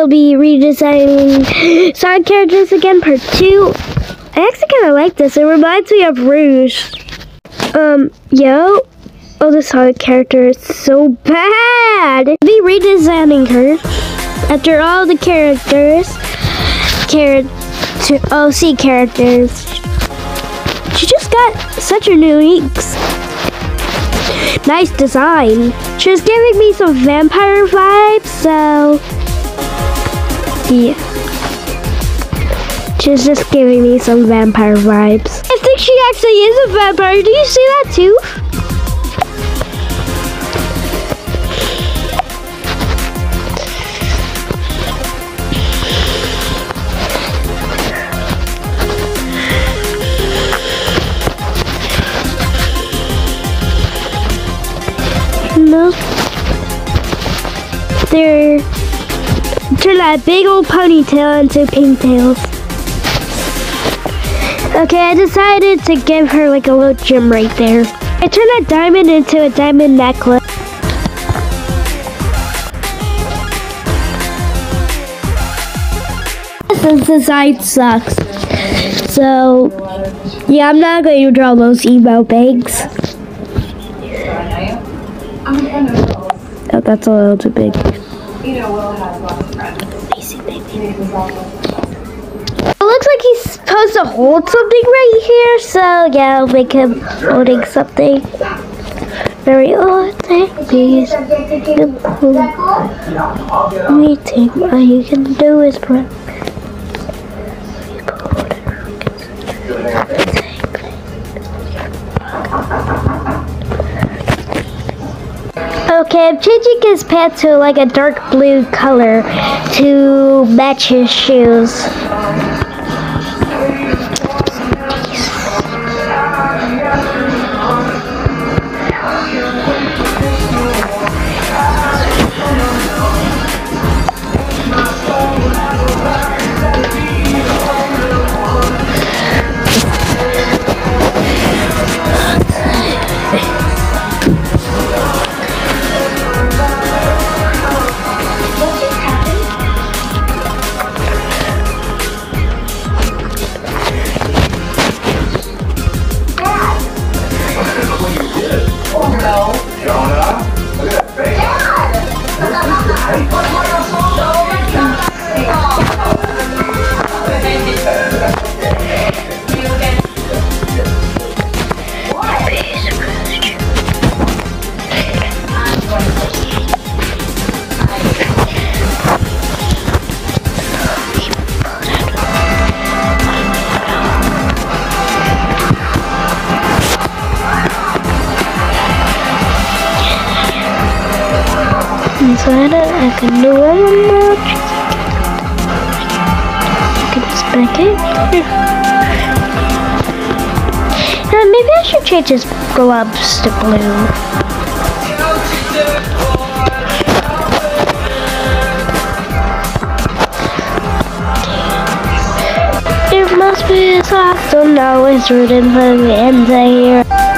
I'll be redesigning side characters again, part two. I actually kind of like this. It reminds me of Rouge. Um, yo. Oh, the side character is so bad. I'll be redesigning her after all the characters, character, OC characters. She just got such a new. Nice design. She was giving me some vampire vibes, so yeah. She's just giving me some vampire vibes. I think she actually is a vampire. Do you see that too? No. They're turn that big old ponytail into pigtails. Okay, I decided to give her like a little gem right there. I turned that diamond into a diamond necklace. This design sucks. So, yeah, I'm not going to draw those emo bags. Oh, that's a little too big. You know, Will has lots of friends. Maybe he's also- It looks like he's supposed to hold something right here, so yeah, I'll make him holding something. Very odd thing, please. Meeting, all you can do is press. Okay, I'm changing his pants to like a dark blue color to match his shoes. Inside it, I can do one more. Get this back in. Now maybe I should change his gloves to blue. It must be a awesome now it's rooted for the end of here.